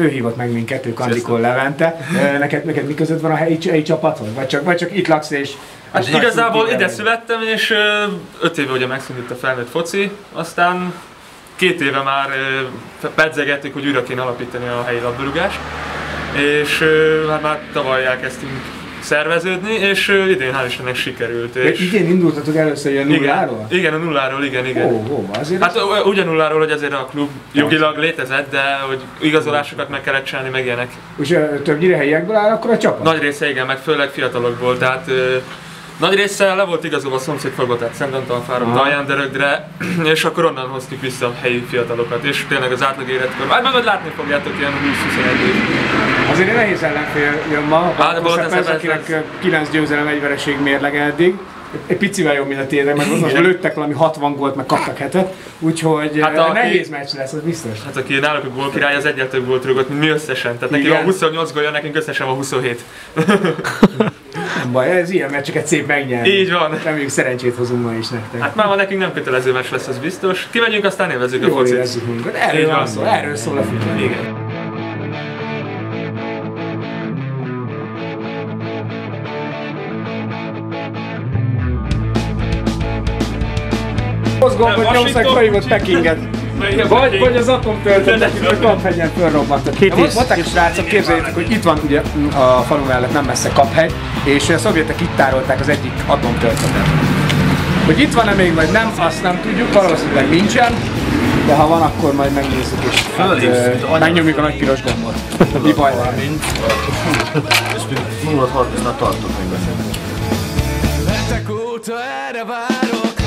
Ő, hívott meg minket, ő Kandikol Levente. Neked, neked mi között van a helyi, helyi csapatod? Vagy csak, vagy csak itt laksz és... Hát igazából ide vagy? születtem, és öt éve ugye megszűnt a felnőtt foci, aztán két éve már pedzegettük, hogy újra kéne alapítani a helyi labdarúgást, és hát már tavaly elkezdtünk szerveződni, és idén hál' Istennek sikerült. De És idén indultatok először ilyen nulláról? igen, igen, a nulláról, igen, igen. Ó, ó, azért Hát ö, ugyanulláról, hogy azért a klub jogilag létezett, de hogy igazolásokat meg kellett csinálni, meg ilyenek. és többnyire helyiekből áll akkor a csapat? Nagy része igen, meg főleg fiatalokból, tehát nagy része le volt igazolva a szomszédfalba, tehát Szent Antalfáron, Aha. Dajánderögre, és akkor onnan hoztuk vissza a helyi fiatalokat, és tényleg az átlag életkor, hát meg majd látni fogjátok ilyen 20-21 év. Azért egy nehéz ellenfél jön ma. Hát, A volt ez a akinek perc. 9 győzelem, egy vereség mérlege eddig. Egy picivel jobb, mint a tiédek, mert most lőttek valami 60 gólt, meg kaptak hetet. Úgyhogy Hát hát aki- nehéz meccs lesz, az biztos. Hát aki náluk a gólkirály, az egyel több gólt rúgott, mint mi összesen. Tehát neki van 28 gólja, nekünk összesen van 27. Nem baj, ez ilyen meccseket szép megnyerni. Így van. Reméljük szerencsét hozunk ma is nektek. Hát már ma nekünk nem kötelező meccs lesz, az biztos. Kimegyünk, aztán élvezzük a focit. érezzük magunkat. Erről van van. szó, erről szól a futball. Igen. Mozgom, hogy felhívott kicsit. Pekinget. Vagy, vagy az atomtöltet, akit a Kaphegyen. Mondták is srácok, képzeljétek, hogy itt van ugye a falu mellett nem messze Kaphegy, és a szovjetek itt tárolták az egyik atomtöltetet. Hogy itt van-e még, vagy nem, azt nem tudjuk, valószínűleg nincsen, de ha van, akkor majd megnézzük és hát, ö, megnyomjuk a nagy piros gombot. Mi baj van? És még 0-30-nál tartok még beszélni. Hetek óta erre várok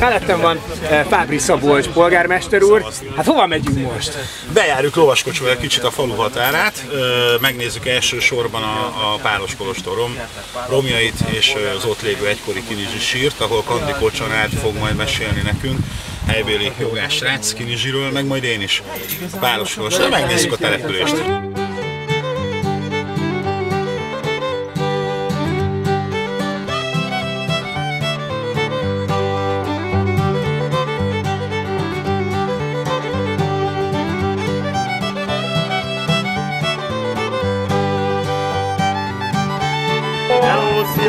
Mellettem van eh, Fábri Szabolcs polgármester úr. Hát hova megyünk most? Bejárjuk lovaskocsival kicsit a falu határát, megnézzük elsősorban a, a Pálos Kolostor rom, romjait és az ott lévő egykori kinizsi sírt, ahol Kandikó család fog majd mesélni nekünk, helybéli jogás srác Kinizsiről, meg majd én is a Pálos Kolostor, megnézzük a települést.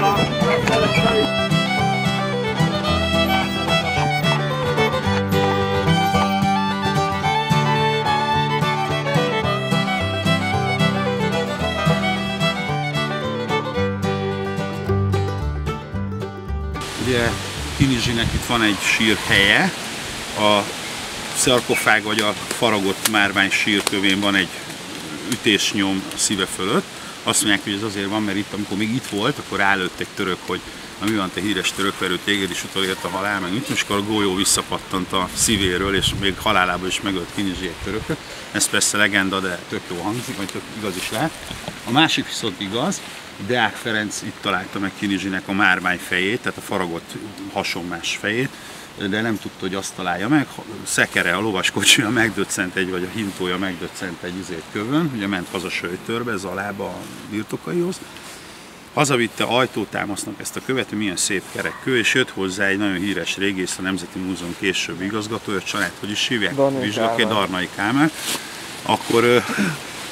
Ugye Kinizsinek itt van egy sírhelye, a szarkofág vagy a faragott márvány sírkövén van egy ütésnyom szíve fölött. Azt mondják, hogy ez azért van, mert itt, amikor még itt volt, akkor rálőtt egy török, hogy na mi van, te híres törökverő, téged is utolért a halál, meg mit, és akkor a golyó visszapattant a szívéről, és még halálában is megölt Kinizsi egy törököt. Ez persze legenda, de tök jó hangzik, vagy tök igaz is lehet. A másik viszont igaz, Deák Ferenc itt találta meg Kinizsinek a márvány fejét, tehát a faragott hasonmás fejét, de nem tudta, hogy azt találja meg. Szekere, a lovaskocsia megdöccent egy, vagy a hintója megdöccent egy izét kövön, ugye ment haza Söjtörbe, Zalába a birtokaihoz. Hazavitte ajtótámasznak ezt a követ, hogy milyen szép kerek kő, és jött hozzá egy nagyon híres régész, a Nemzeti Múzeum későbbi igazgatója, a család, hogy is hívják? Vizsgaki. Darnai Kálmán. Akkor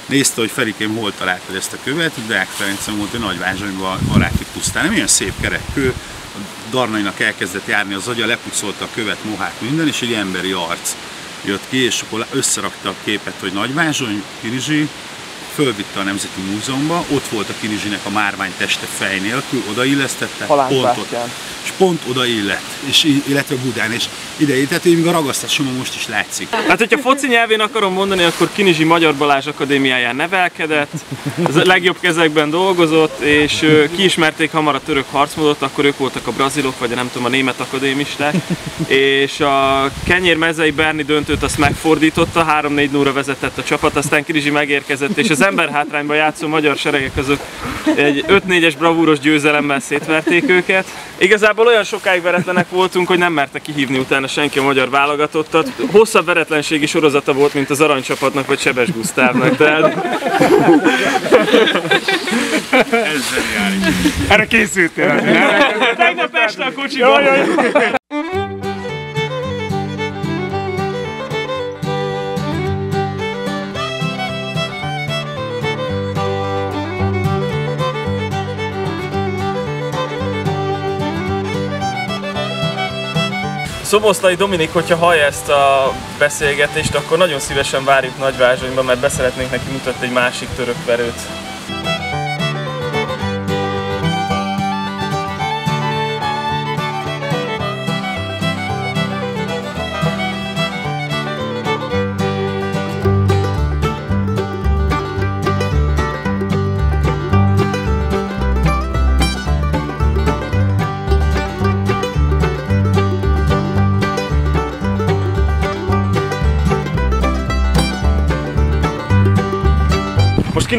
nézte, hogy Ferikém hol találtad ezt a követ, Deák Ferenc mondta, hogy Nagyvázsonyban baráti pusztán. Milyen szép kerek kő, a Darnainak elkezdett járni az agya, lepucolta a követ, mohát, minden, és egy emberi arc jött ki, és akkor összerakta a képet, hogy Nagyvázsony, Kinizsi, fölvitte a Nemzeti Múzeumba, ott volt a Kinizsinek a márvány teste fej nélkül, odaillesztette, pont ott, Halánkbástyán. és pont oda illett, és, illetve Budán, és ide illett, még a ragasztásom most is látszik. Hát, hogyha foci nyelvén akarom mondani, akkor Kinizsi Magyar Balázs Akadémiáján nevelkedett, az a legjobb kezekben dolgozott, és kiismerték hamar a török harcmódot, akkor ők voltak a brazilok, vagy a nem tudom, a német akadémisták, és a Kenyér mezei Berni döntőt azt megfordította, 3-4 0 vezetett a csapat, aztán Kinizsi megérkezett, és az emberhátrányban játszó magyar seregek között egy 5-4-es bravúros győzelemmel szétverték őket. Igazából olyan sokáig veretlenek voltunk, hogy nem merte kihívni utána senki a magyar válogatottat. Hosszabb veretlenségi sorozata volt, mint az aranycsapatnak vagy Sebes Gusztávnak. Tehát Ez zseniális. Erre készültél tegnap este a kocsiban. Szoboszlai Dominik, hogyha hallja ezt a beszélgetést, akkor nagyon szívesen várjuk Nagyvázsonyba, mert beszeretnénk neki mutatni egy másik török.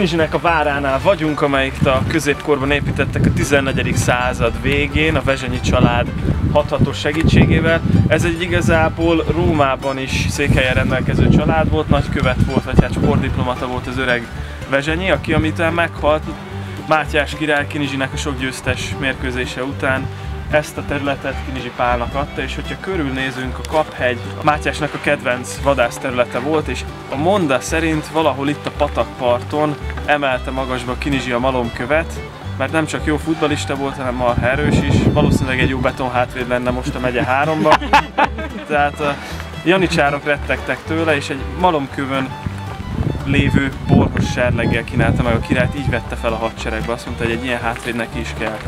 Kinizsinek a váránál vagyunk, amelyik a középkorban építettek a 14. század végén a Vezsenyi család hathatós segítségével. Ez egy igazából Rómában is székhelyen rendelkező család volt, nagykövet volt, vagy hát sportdiplomata volt az öreg Vezsenyi, aki amitől meghalt Mátyás király Kinizsinek a sok győztes mérkőzése után ezt a területet Kinizsi Pálnak adta, és hogyha körülnézünk, a Kaphegy a Mátyásnak a kedvenc vadászterülete volt, és a monda szerint valahol itt a patakparton emelte magasba Kinizsi a malomkövet, mert nem csak jó futbalista volt, hanem marha erős is, valószínűleg egy jó beton hátvéd lenne most a megye háromba. Tehát a janicsárok rettegtek tőle, és egy malomkövön lévő borhos serleggel kínálta meg a királyt, így vette fel a hadseregbe, azt mondta, hogy egy ilyen hátvéd neki is kell.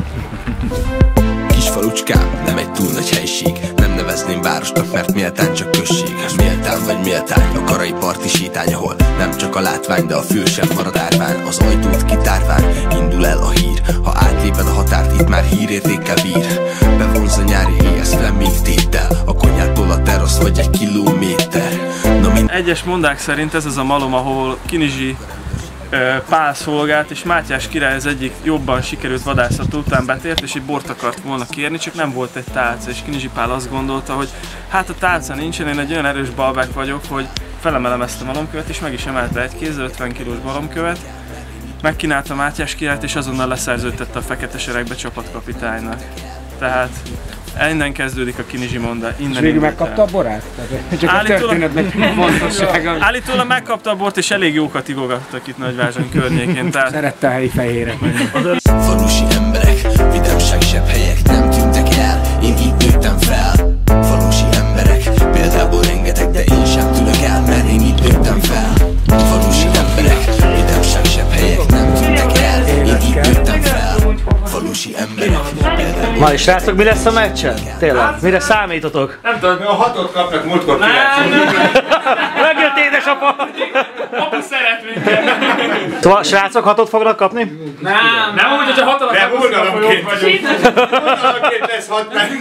Kis falucskám, nem egy túl nagy helység. Nem nevezném városnak, mert méltán csak község. Méltán vagy méltány, a karai parti sétány Ahol nem csak a látvány, de a fő sem marad árván. Az ajtót kitárván, indul el a hír. Ha átléped a határt, itt már hírértékkel bír. Bevonz a nyári éj, ez Fleming tétel A konyhától a terasz vagy egy kilométer. Na mind Egyes mondák szerint ez az a malom, ahol Kinizsi Pál szolgált, és Mátyás király az egyik jobban sikerült vadászat után betért, és egy bort akart volna kérni, csak nem volt egy tálca, és Kinizsi Pál azt gondolta, hogy hát a tálca nincsen, én egy olyan erős balbák vagyok, hogy felemelem ezt a malomkövet, és meg is emelte egy kézzel 50 kilós malomkövet, megkínálta Mátyás királyt, és azonnal leszerződtette a fekete seregbe csapatkapitánynak. Tehát innen kezdődik a Kinizsi monda. Innen És végül megkapta el. a borát? Tehát, csak a Állítólag- történetnek fontossága. Állítólag megkapta a bort, és elég jókat ivogattak itt Nagyvázsony környékén. Tehát Szerette a helyi fehérek. Falusi emberek, vidamságsebb helyek nem tűntek el Én így nőttem fel Na és srácok, mi lesz a meccsen? Tényleg, mire számítotok? nem tudom, A hatot kapnak múltkor nem, Megjött édesapa! apu szeret minket. Szóval srácok hatot fognak kapni? Nem, nem úgy, hogyha hatalmas De oldalonként vagyunk. Oldalonként lesz hat meg.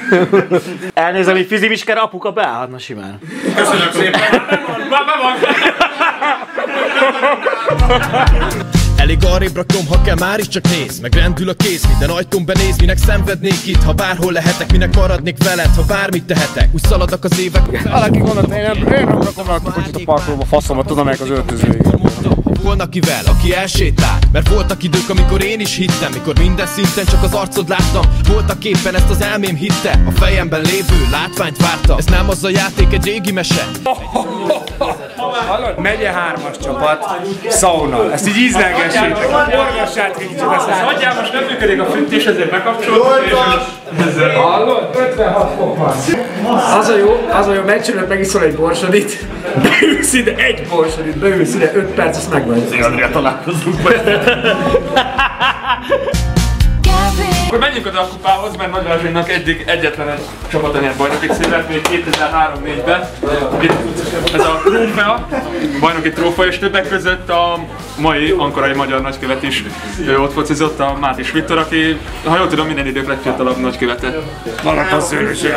Elnézem, hogy fizimiskere apuka beállhatna simán. Köszönöm szépen. Be van. Elég arrébb rakom, ha kell már is csak néz. Megrendül a kéz, minden ajtón benéz Minek szenvednék itt, ha bárhol lehetek Minek maradnék veled, ha bármit tehetek. Úgy szaladnak az évek. Valaki gondolta, én nem, én nem rakom rá a kocsit a parkolóba, faszomat tudom meg az öltözőig. Volna kivel, aki elsétált Mert voltak idők, amikor én is hittem Mikor minden szinten csak az arcod láttam Voltak éppen ezt az elmém hitte A fejemben lévő látványt vártam Ez nem az a játék, egy régi mese? Megye hármas csapat, sauna. Ezt így ízlelgessétek. Forgassátok egy kicsit ezt. Hagyjál, most nem működik a fűtés, ezért bekapcsoltuk. és- Hallod? 56 fok van. Az a jó, az a jó, megcsinálod, megiszol egy borsodit, beülsz ide, egy borsodit, beülsz ide, 5 perc, azt meg vagy. Akkor menjünk oda a kupához, mert Nagyvázsonynak eddig egyetlen egy csapata nyert bajnoki címet, még 2003-4-ben. Ez a trófea, bajnoki trófea, és többek között a mai ankarai magyar nagykövet is ő ott focizott, a Mátis Viktor, aki, ha jól tudom, minden idők legfiatalabb nagykövete. Maradt a szőröség,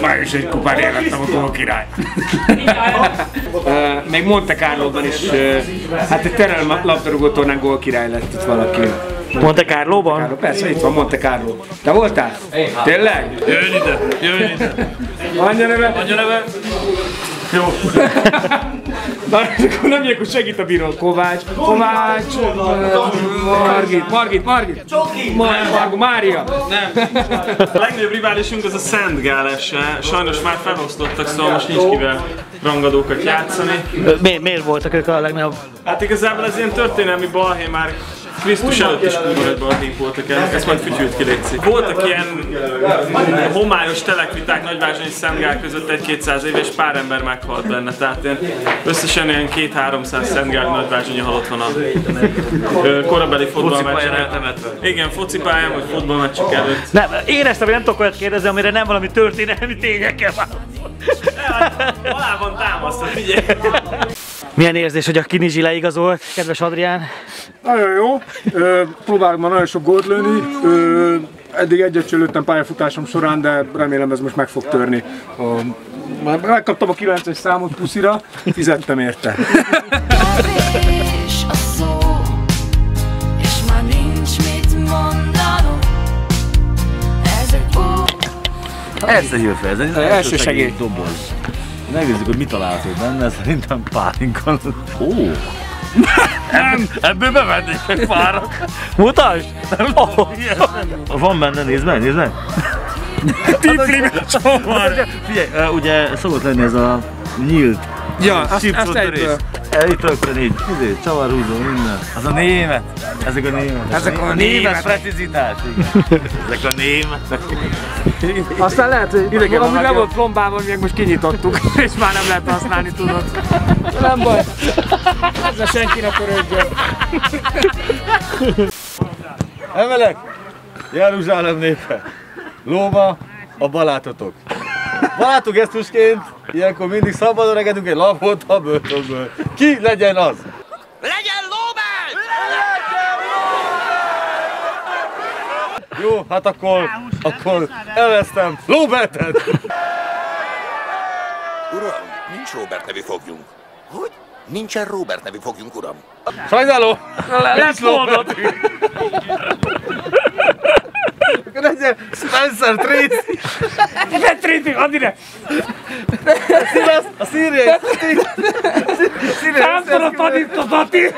már is egy kupán élettem a gól király. Ö, Még Monte Carlo-ban is, hát egy terel labdarúgó tornán gól király lett itt valaki. Monte Carlo-ban? Carlo, persze, itt van Monte Carlo. Te voltál? Tényleg? Jöjjön ide, jöjjön ide. Anya neve? Anya neve? Jó. Na, akkor nem hogy segít a bíró. Kovács, Kovács, Margit, Margit, Margit. Csoki. Margit, Mária. A legnagyobb riválisunk az a Szent Gálesse. Sajnos már felosztottak, szóval most nincs kivel rangadókat játszani. Mi, miért voltak ők a legnagyobb? Hát igazából ez ilyen történelmi balhé már Krisztus előtt is kurva balhék voltak el, ezt majd fütyült ki létszik. Voltak ilyen homályos telekviták Nagyvázsony és Szentgál között egy-kétszáz éve, és pár ember meghalt benne, tehát ilyen összesen ilyen két-háromszáz Szentgál Nagyvázsonyi halott van a korabeli fotballmeccsen. Igen, focipályán vagy fotballmeccsek előtt. Nem, éreztem, hogy nem tudok olyat kérdezni, amire nem valami történelmi tényekkel van. Alá van támasztva, figyelj! Milyen érzés, hogy a Kinizsi leigazolt, kedves Adrián? Nagyon jó. Próbálok már nagyon sok gólt lőni. Ö, eddig egyet sem lőttem pályafutásom során, de remélem ez most meg fog törni. Megkaptam a 9-es számot puszira, fizettem érte. ó, Ezt hívja fel, ez egy Első segély. doboz. Megnézzük, hogy mit találtunk benne, szerintem pálinka. Ó! Nem, ebből bevennék egy párat. Mutasd! Oh, Van benne, nézd meg, nézd meg. Tipli csomar! Figyelj, ugye szokott lenni ez a nyílt Ja, azt, azt egyből. E, Itt rögtön így, izé, csavarhúzó, minden. Az a német. Ezek a németek. Ezek a német precizitás. Ezek a németek. Aztán lehet, hogy Idegen valami vannak, le volt plombában, még most kinyitottuk, és már nem lehet használni, tudod. Nem baj. Ezzel senki ne törődjön. Emelek! Jeruzsálem népe. Lóma a balátotok. Balátó gesztusként ilyenkor mindig szabadon engedünk egy lapot a börtönből. Ki legyen az? Legyen lóbány! Jó, hát akkor, akkor elvesztem Lóbertet! Uram, nincs Robert nevű fogjunk. Hogy? Nincsen Robert nevű fogjunk, uram. Sajnálom! Lesz mondod! Akkor legyen Spencer Tracy! Petrinti, add ide! A szíriai! Nem tudod, tanított, Ati!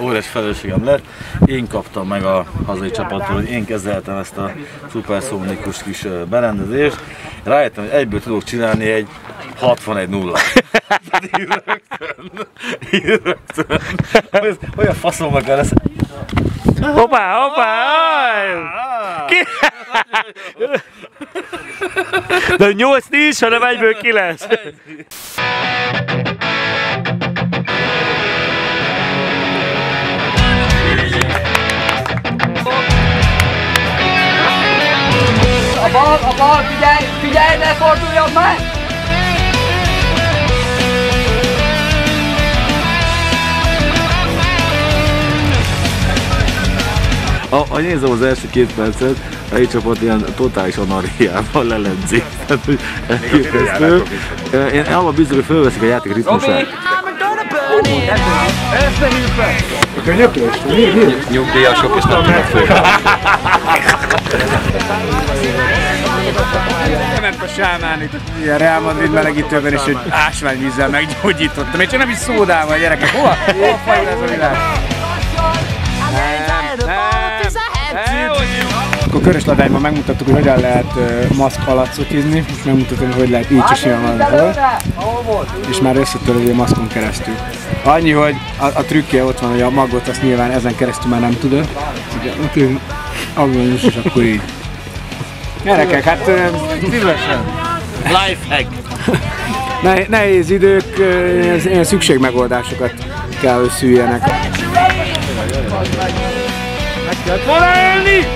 Óriás felelősségem lett. Én kaptam meg a hazai csapattól, hogy én kezeltem ezt a szuperszónikus kis berendezést. Rájöttem, hogy egyből tudok csinálni egy 61 0 Így rögtön. Így rögtön. Ez olyan faszomba kell lesz. Hoppá, hoppá! aj! Ki? De 8 nincs, hanem egyből 9. A bal, a bal, figyelj, figyelj, ne forduljon meg! A, a nézem az első két percet, a egy csapat ilyen totális anarhiával leledzi. Tehát, hogy elképesztő. Én abban bízom, hogy fölveszik a játék ritmusát. Könyöklős? Nyugdíjasok és nem Ment a sámán itt ilyen Real Madrid melegítőben, és egy ásványvízzel meggyógyítottam. Én csak nem is szódával, gyerekek. Hova? Hova fajul ez a világ? Akkor Körösladányban megmutattuk, hogy hogyan lehet uh, maszk alatt szotizni, és megmutatom, hogy lehet így is ilyen van. És már összetörözi a maszkon keresztül. Annyi, hogy a, a trükkje ott van, hogy a magot azt nyilván ezen keresztül már nem tudod. Ott ő ablonyos, és akkor így. Gyerekek, hát szívesen. Lifehack! Ne, nehéz idők, ilyen szükségmegoldásokat kell, hogy szüljenek. Kellett volna élni!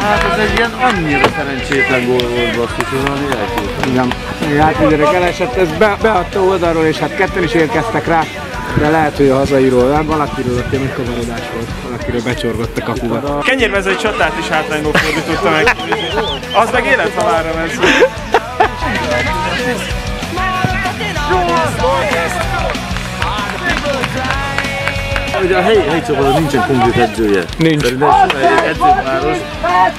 Hát ez egy ilyen annyira szerencsétlen gól volt basszus, hogy valami elképesztő. Igen, Igen, hát ugye elesett, ez be, beadta oldalról, és hát ketten is érkeztek rá, de lehet, hogy a hazairól, nem valakiről ott ilyen kavarodás volt, valakiről becsorgott a kapuba. Kenyérmezői csatát is hátrányból fordította meg. Az meg élethalálra ment. Ugye a helyi, helyi csapatban nincsen konkrét edzője. Nincs. Szerintem egy edzőváros.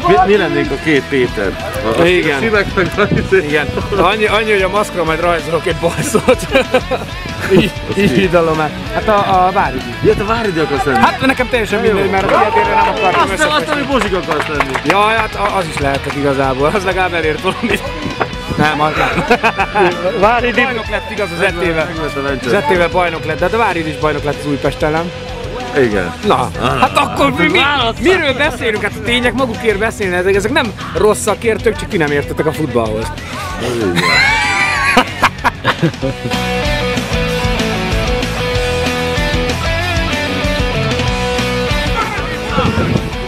Mi, mi lennénk a két Péter? A, a Igen. Sivek meg a Igen. Annyi, annyi, hogy a maszkra majd rajzolok egy bajszot. így, így hidalom el. Hát a, a Várügyi. Ja, te Várügyi akarsz lenni? Hát nekem teljesen mindegy, mert a fiatérre nem akartam Azt, azt, ami Bozsik akarsz lenni. Jaj, hát a- az is lehetett igazából. Az legalább elért valamit. Nem, az nem. Váridi. Bajnok lett igaz az ettével. Az ettével bajnok lett, de a Várügyi is bajnok lett az Újpest ellen. Igen. Na, hát akkor mi, mi, miről beszélünk? Hát a tények magukért beszélni, ezek, ezek nem rossz szakértők, csak ti nem értetek a futballhoz.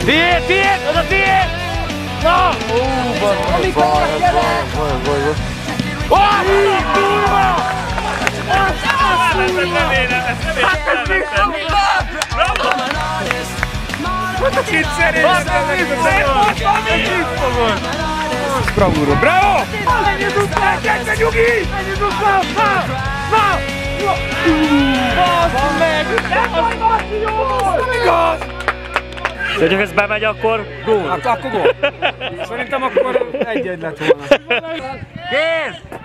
Tiéd, tiéd, az a tiéd! Não! Vai, vai, vai, Quanto que diferença! Pro muro, bravo! Ani do Zé, Jugi! Ani do Zé, vá! Vá! Nossa, velho! É, vai, vai, senhor! Obrigado! De ha ez bemegy, akkor gól. Ak- akkor gól. Szerintem akkor egy-egy lett volna. Kész!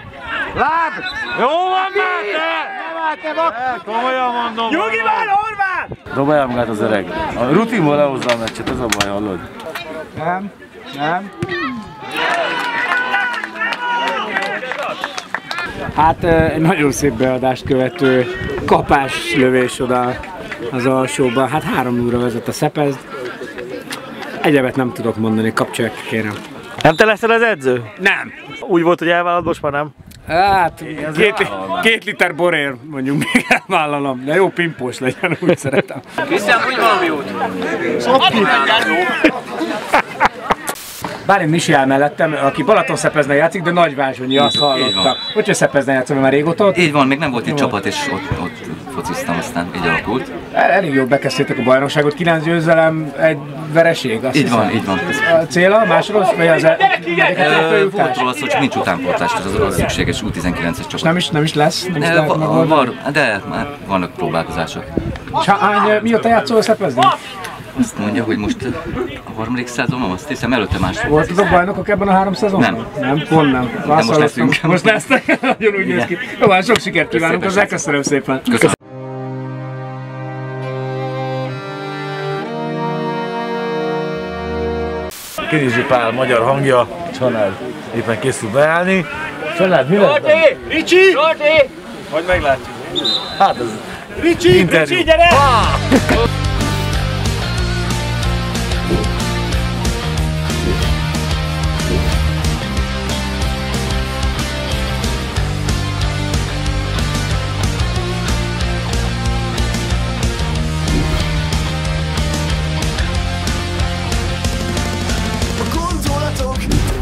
Láb! Jó van már te! Nem álltam Komolyan mondom. Nyugi van, Horváth! Dobálja magát az öreg. A rutinból lehozza a meccset, ez a baj, hallod? Nem, nem. Hát egy nagyon szép beadást követő kapás lövés oda az alsóba. Hát három óra vezet a Szepez. Egyebet nem tudok mondani, kapcsolják ki, kérem. Nem te leszel az edző? Nem. Úgy volt, hogy elvállalod, most már nem. Hát, két, két liter borér, mondjuk még elvállalom, de jó pimpós legyen, úgy szeretem. Krisztián, hogy valami jót? Bálint Misi áll mellettem, aki Balaton Szepezne játszik, de Nagyvázsonyi, azt hallottam. Hogyha Szepezne játszom, már régóta ott? Így van, még nem volt itt csapat, és ott, ott fociztam, így alakult. El- Elég jól bekezdtétek a bajnokságot, 9 győzelem, egy vereség, azt Így hiszem. van, így van. A cél a másodos, vagy az? Volt róla szó, csak nincs utánpótlás, tehát az, az szükséges U19-es csapat. Nem is, nem is lesz? Nem is lehet va- de már vannak próbálkozások. És há- hány, mióta játszol Szepezni? Azt mondja, hogy most a harmadik szezonom, azt hiszem előtte más volt. Voltatok bajnokok ebben a három szezonban? Nem. Nem, pont nem. Azt most leszünk. Most lesznek, nagyon úgy néz ki. Jó, hát sok sikert kívánunk hozzá, köszönöm szépen. Köszönöm. Kinizsi Pál, magyar hangja, Csanád éppen készül beállni. Csanád, mi lesz? Ricsi! Zsolti! Majd meglátjuk. Hát ez Ricsi! Interjú. Ricsi, gyere!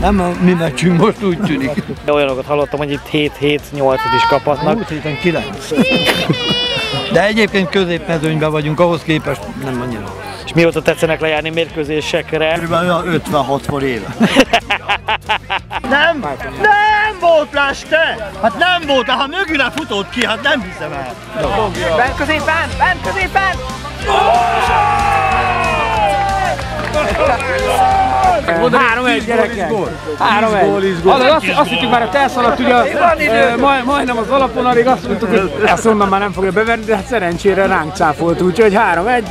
Nem a mi meccsünk most úgy tűnik. De olyanokat hallottam, hogy itt 7-7-8 is kaphatnak. Múlt héten 9. De egyébként középmezőnyben vagyunk, ahhoz képest nem annyira. És mióta tetszenek lejárni mérkőzésekre? Körülbelül olyan 56 éve. Nem, nem volt Leste! Hát nem volt, ha mögüle futott ki, hát nem hiszem el. Bent középen! Bent középen! Három egy gyerekek. Három egy. Hallod, azt, azt hittük már, hogy elszaladt, ugye ö, majd, majdnem az alapon, alig azt mondtuk, hogy ezt onnan már nem fogja beverni, de hát szerencsére ránk cáfolt, úgyhogy három egy.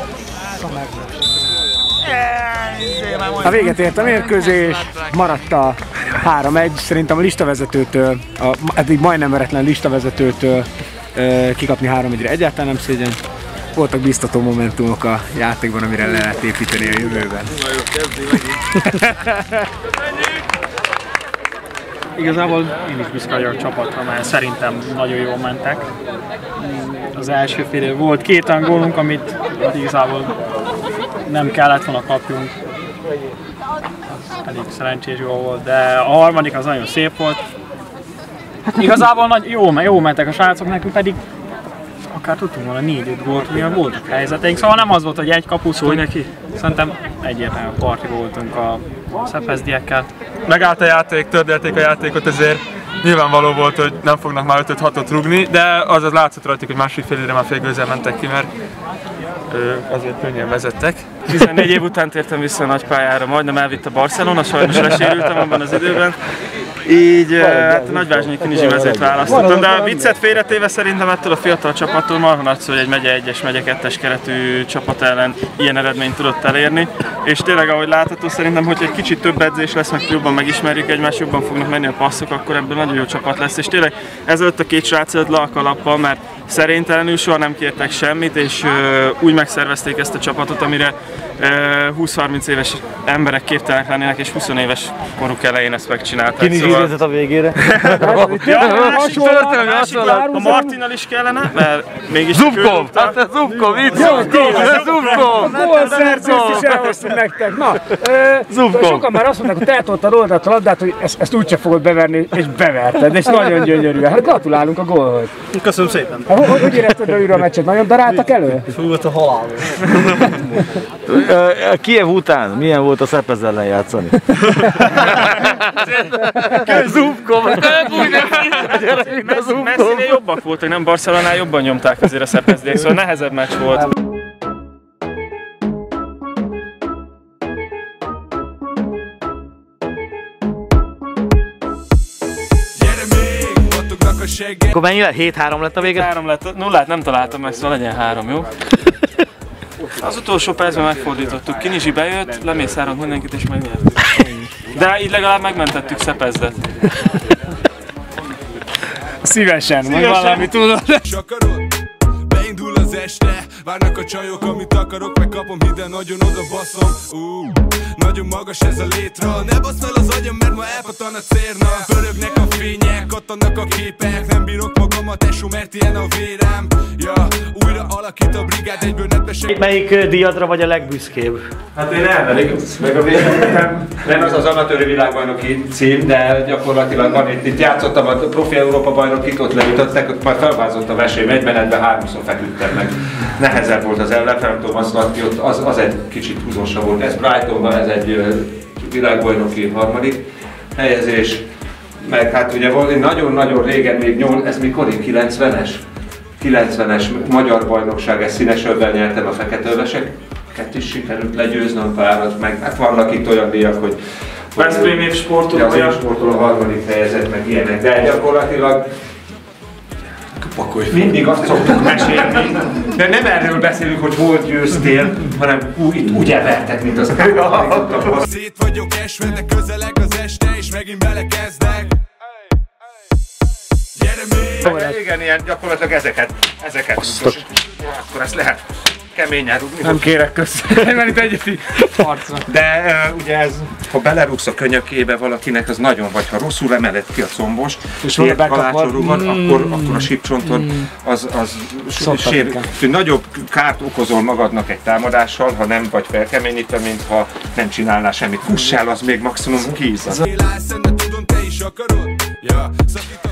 A véget ért a mérkőzés, maradt a 3-1, szerintem a listavezetőtől, a eddig majdnem veretlen listavezetőtől kikapni 3-1-re egyáltalán nem szégyen. Voltak biztató momentumok a játékban, amire le lehet építeni a jövőben. Igazából én is büszke vagyok a csapatra, mert szerintem nagyon jól mentek. Az első fél volt két olyan gólunk, amit igazából nem kellett volna kapjunk. Az Pedig szerencsés gól volt, de a harmadik az nagyon szép volt. Igazából nagy, jó, jó mentek a srácok, nekünk pedig akár tudtunk volna 4-5 gólt, mivel voltak helyzeteink, szóval nem az volt, hogy egy kapu szól neki. Szerintem egyértelműen parti voltunk a szepezdiekkel. Megállt a játék, tördelték a játékot, ezért nyilvánvaló volt, hogy nem fognak már 5-6-ot rugni, de az az látszott rajtuk, hogy másik fél időre már fél gőzzel mentek ki, mert azért könnyen vezettek. 14 év után tértem vissza a nagypályára, majdnem elvitt a Barcelona, sajnos lesérültem abban az időben. Így ö, hát nagyvázsonyi kinizsi mezőt választottam, de a viccet félretéve szerintem ettől a fiatal csapattól marha nagy szó, hogy egy megye 1-es, megye 2-es keretű csapat ellen ilyen eredményt tudott elérni. És tényleg, ahogy látható, szerintem, hogy egy kicsit több edzés lesz, meg jobban megismerjük egymást, jobban fognak menni a passzok, akkor ebből nagyon jó csapat lesz. És tényleg ezelőtt a két srác előtt le a kalappal, mert szerintelenül soha nem kértek semmit, és ö, úgy megszervezték ezt a csapatot, amire 20-30 éves emberek képtelenek lennének, és 20 éves koruk elején ezt megcsinálták. Ki idézett a végére? Ja, a másik történelmi hasonlat. A Martinnal is kellene, mert mégis Zubkov! Hát ez Zubkov, itt Zubkov! Zubkov! Is elhoztuk nektek. Na, Zubkov. sokan már azt mondták, hogy te toltad oldalt a labdát, hogy ezt, ezt úgyse fogod beverni, és beverted, és nagyon gyönyörű. Hát gratulálunk a gólhoz. Köszönöm szépen. Hát, hogy, hogy érezted belülről a meccset? Nagyon daráltak elő? Fújott a halál. Kiev után milyen volt a Szepez ellen játszani? Zubkov! Messzinél jobbak voltak, nem Barcelonánál jobban nyomták azért a szepezdék, szóval nehezebb meccs volt. Akkor mennyi lett? 7-3 lett a vége? 3 lett, nullát nem találtam meg, szóval legyen 3, jó? Az utolsó percben megfordítottuk, Kinizsi bejött, lemészárolt mindenkit és megnyertük. De így legalább megmentettük Szepezdet. Szívesen, majd Szívesen. valami tudod. Beindul az este, várnak a csajok, amit akarok, megkapom ide, nagyon oda baszom. Uh, nagyon magas ez a létra, ne basz fel az agyam, mert ma elpattan a cérna. Pörögnek a fények, kattannak a képek, nem bírok magamat, esó, mert ilyen a vérem. Ja, újra alakít a brigád, egyből netbesek. Melyik díjadra vagy a legbüszkébb? Hát én elmerik, meg a végén nem, az az amatőri világbajnoki cím, de gyakorlatilag van itt, itt játszottam, a profi Európa bajnokit, ott leütöttek, ott majd felvázott a vesém, egy menetben háromszor feküdtem meg. Nehezebb volt az ellenfel, nem tudom, azt látni, ott az, az egy kicsit húzósabb volt. Ez Brightonban, ez egy világbajnoki harmadik helyezés. Meg hát ugye nagyon-nagyon régen, még nyol, ez mikor, 90-es? 90-es magyar bajnokság, ez színes övvel nyertem a feketővesek. Kettő is sikerült legyőznöm párat, meg hát vannak itt olyan díjak, hogy Veszprém év sportolója. Ja, az év sportoló a harmadik helyezett, meg ilyenek, de gyakorlatilag mindig azt szoktuk mesélni, de nem erről beszélünk, hogy hol győztél, hanem úgy, itt úgy evertek, mint az Szét vagyok esve, de közeleg az este, és megint belekezdek. Gyere még! Igen, ilyen gyakorlatilag ezeket, ezeket. Akkor ezt lehet keményen rúgni. Nem kérek köszönöm, mert itt egyeti harca. De uh, ugye ez, ha belerúgsz a könyökébe valakinek, az nagyon vagy, ha rosszul emeled ki a combos, És bekapod. kalácsorúban, Mm. akkor, akkor a sípcsontod Mm. az, az sér, nagyobb kárt okozol magadnak egy támadással, ha nem vagy felkeményítve, mint ha nem csinálnál semmit. Fussál, az még maximum de tudom, te is akarod? Ja, szakít a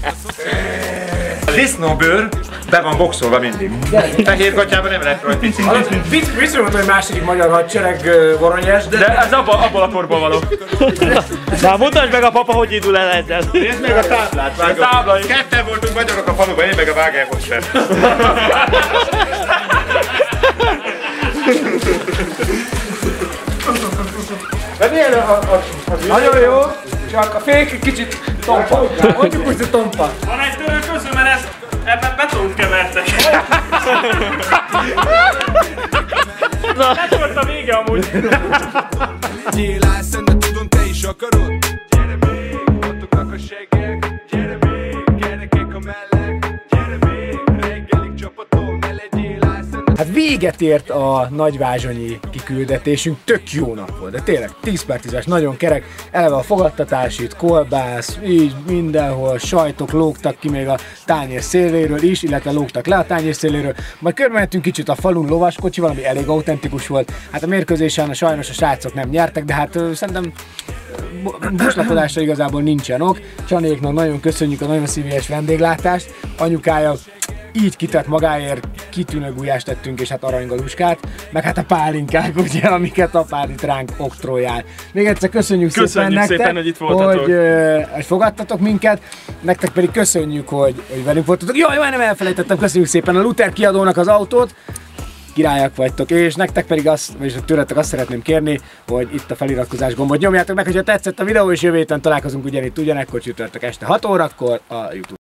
A disznóbőr be van boxolva mindig. Fehér gatyában nem lehet rajta picit. Viszont hogy második magyar hadsereg ö, voronyes, de... De ez abba, abból a korból való. Na, mutasd meg a papa, hogy indul el ezzel. Nézd meg a táblát, vágom. A tábla is. Ketten voltunk magyarok a faluban, én meg a vágályhoz sem. De milyen a, a, a, Nagyon jó, csak a fék kicsit tompa. Mondjuk úgy, hogy tompa. Van egy törő közül, mert ezt ebben betót kevertek. Ez volt a vége amúgy. Élálsz, de tudom, te is akarod? Gyere még, a seggek. Gyere még, Hát véget ért a nagyvázsonyi kiküldetésünk, tök jó nap volt, de tényleg 10 per 10 nagyon kerek, eleve a fogadtatás itt, kolbász, így mindenhol, sajtok lógtak ki még a tányér széléről is, illetve lógtak le a tányér széléről, majd körbementünk kicsit a falun lovaskocsival, ami elég autentikus volt, hát a mérkőzésen a sajnos a srácok nem nyertek, de hát szerintem buslakodásra igazából nincsen ok. Csanéknak nagyon köszönjük a nagyon szívélyes vendéglátást. Anyukája így kitett magáért kitűnő gulyást tettünk, és hát aranygaluskát, meg hát a pálinkák, ugye, amiket apád itt ránk oktrojál. Még egyszer köszönjük, Köszönjük szépen nektek, szépen, hogy itt voltatok. Hogy, hogy fogadtatok minket, nektek pedig köszönjük, hogy, hogy velünk voltatok. Jaj, majdnem elfelejtettem, köszönjük szépen a Luther kiadónak az autót, királyak vagytok, és nektek pedig azt, vagyis tőletek azt szeretném kérni, hogy itt a feliratkozás gombot nyomjátok meg, hogyha tetszett a videó, és jövő héten találkozunk ugyanitt ugyanekkor csütörtök este 6 órakor a YouTube